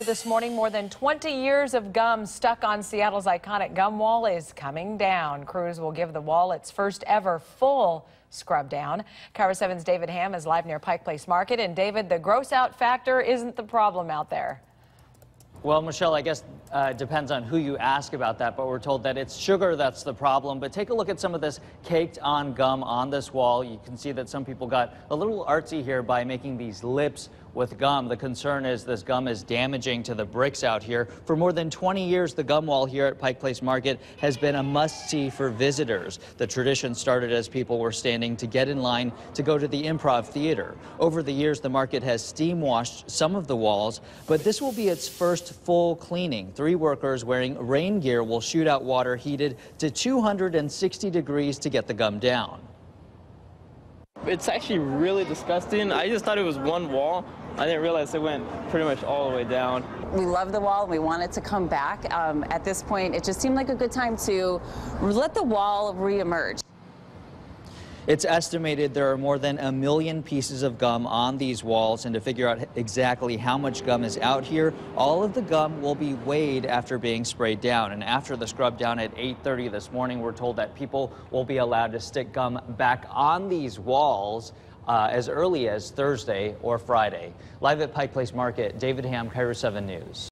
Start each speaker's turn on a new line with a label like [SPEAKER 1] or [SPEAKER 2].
[SPEAKER 1] This morning, more than 20 years of gum stuck on Seattle's iconic gum wall is coming down. Crews will give the wall its first ever full scrub down. KIRO 7's David Ham is live near Pike Place Market. And David, the gross out factor isn't the problem out there.
[SPEAKER 2] Well, Michelle, I guess uh, depends on who you ask about that, but we're told that it's sugar that's the problem. But take a look at some of this caked on gum on this wall. You can see that some people got a little artsy here by making these lips with gum. The concern is this gum is damaging to the bricks out here. For more than 20 years, the gum wall here at Pike Place Market has been a must-see for visitors. The tradition started as people were standing to get in line to go to the Improv Theater. Over the years, the market has steam washed some of the walls, but this will be its first full cleaning. Three workers wearing rain gear will shoot out water heated to 260 degrees to get the gum down.
[SPEAKER 3] It's actually really disgusting. I just thought it was one wall. I didn't realize it went pretty much all the way down.
[SPEAKER 4] We love the wall. We want it to come back. Um, at this point, it just seemed like a good time to let the wall reemerge.
[SPEAKER 2] It's estimated there are more than a million pieces of gum on these walls, and to figure out exactly how much gum is out here, all of the gum will be weighed after being sprayed down. And after the scrub down at 8.30 this morning, we're told that people will be allowed to stick gum back on these walls uh, as early as Thursday or Friday. Live at Pike Place Market, David Ham, KIRO 7 News.